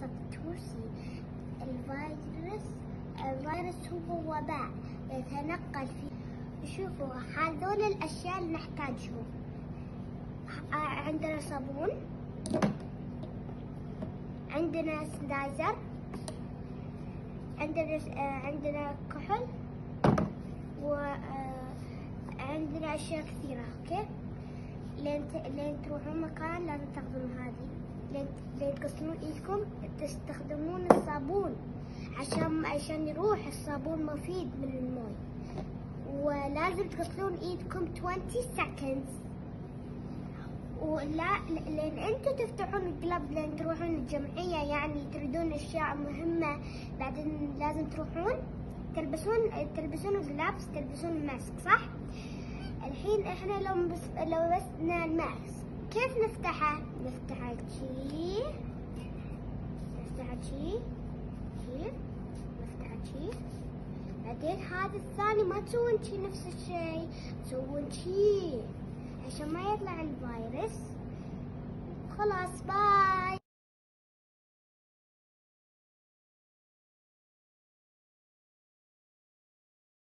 سبتوسي الفيروس الفيروس هو وباء يتنقل في شوفوا هذول الأشياء اللي نحتاجهم. عندنا صابون. عندنا sanitizer عندنا عندنا كحول وعندنا أشياء كثيرة okay؟ لين لين تروحون مكان لازم تاخذون هذه. تغسلون ايدكم تستخدمون الصابون عشان عشان يروح الصابون مفيد من الموي ولازم تغسلون إيدكم 20 seconds. ولا لين أنتم تفتحون الجلب لين تروحون الجمعية يعني تريدون أشياء مهمة بعدين لازم تروحون تلبسون تلبسون الجلابس تلبسون ماسك صح؟ الحين إحنا لو لو لبسنا الماسك كيف نفتحه؟ نفتحه شي؟ نفتحه شي؟ شي نفتحه شي؟ بعدين هذا الثاني ما تسوون شي نفس الشيء تسوون شي. عشان ما يطلع الفيروس. خلاص باي